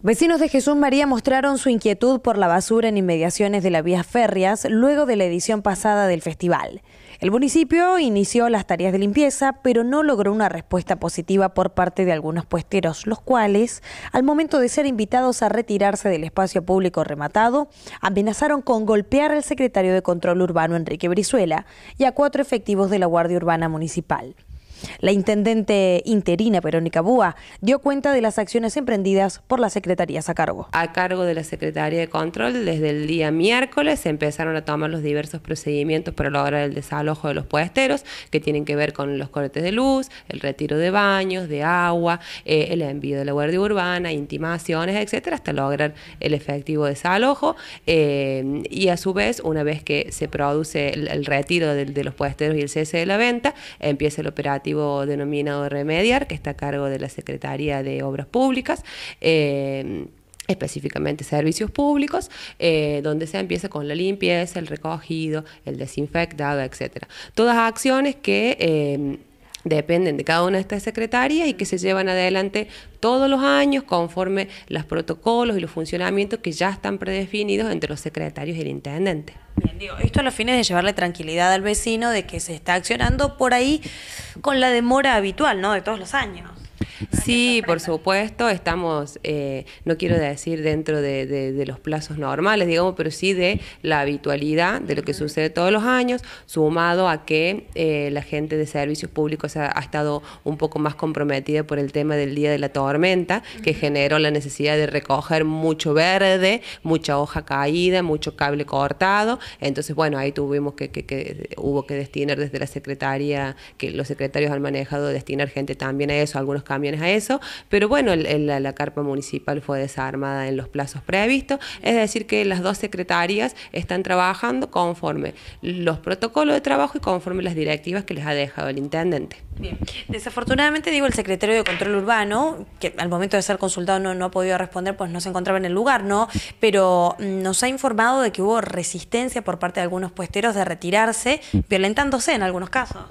Vecinos de Jesús María mostraron su inquietud por la basura en inmediaciones de las vías férreas luego de la edición pasada del festival. El municipio inició las tareas de limpieza, pero no logró una respuesta positiva por parte de algunos puesteros, los cuales, al momento de ser invitados a retirarse del espacio público rematado, amenazaron con golpear al secretario de Control Urbano Enrique Brizuela y a cuatro efectivos de la Guardia Urbana Municipal. La intendente interina Verónica Búa dio cuenta de las acciones emprendidas por las secretarías a cargo. A cargo de la Secretaría de Control, desde el día miércoles se empezaron a tomar los diversos procedimientos para lograr el desalojo de los puesteros, que tienen que ver con los cortes de luz, el retiro de baños, de agua, eh, el envío de la Guardia Urbana, intimaciones, etcétera, hasta lograr el efectivo desalojo. Eh, y a su vez, una vez que se produce el, retiro de, de los puesteros y el cese de la venta, empieza el operativo denominado Remediar, que está a cargo de la Secretaría de Obras Públicas. Eh, específicamente servicios públicos, eh, donde se empieza con la limpieza, el recogido, el desinfectado, etcétera. Todas acciones que eh, dependen de cada una de estas secretarías y que se llevan adelante todos los años conforme los protocolos y los funcionamientos que ya están predefinidos entre los secretarios y el intendente. Bien, digo, esto a los fines de llevarle tranquilidad al vecino de que se está accionando por ahí con la demora habitual, ¿no? De todos los años. Sí, por supuesto, estamos, eh, no quiero decir dentro de, los plazos normales, digamos, pero sí de la habitualidad de lo que sucede todos los años, sumado a que eh, la gente de servicios públicos ha, estado un poco más comprometida por el tema del día de la tormenta, que generó la necesidad de recoger mucho verde, mucha hoja caída, mucho cable cortado. Entonces, bueno, ahí tuvimos que, que hubo que destinar desde la secretaria, que los secretarios han manejado destinar gente también a eso, algunos cambios a eso, pero bueno, la carpa municipal fue desarmada en los plazos previstos, es decir, que las dos secretarias están trabajando conforme los protocolos de trabajo y conforme las directivas que les ha dejado el intendente. Bien. Desafortunadamente, digo, el secretario de Control Urbano, que al momento de ser consultado no, no ha podido responder, pues no se encontraba en el lugar, ¿no? Pero mm, nos ha informado de que hubo resistencia por parte de algunos puesteros de retirarse, violentándose en algunos casos.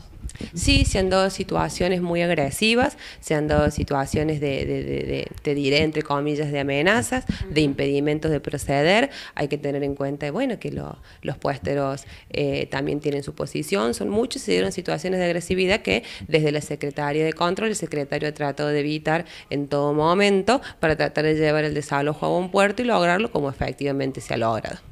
Sí, se han dado situaciones muy agresivas, se han dado situaciones de, de, te diré, entre comillas, de amenazas, de impedimentos de proceder. Hay que tener en cuenta, bueno, que los puesteros eh, también tienen su posición, son muchos, se dieron situaciones de agresividad que desde la Secretaría de Control el secretario ha tratado de evitar en todo momento para tratar de llevar el desalojo a un puerto y lograrlo como efectivamente se ha logrado.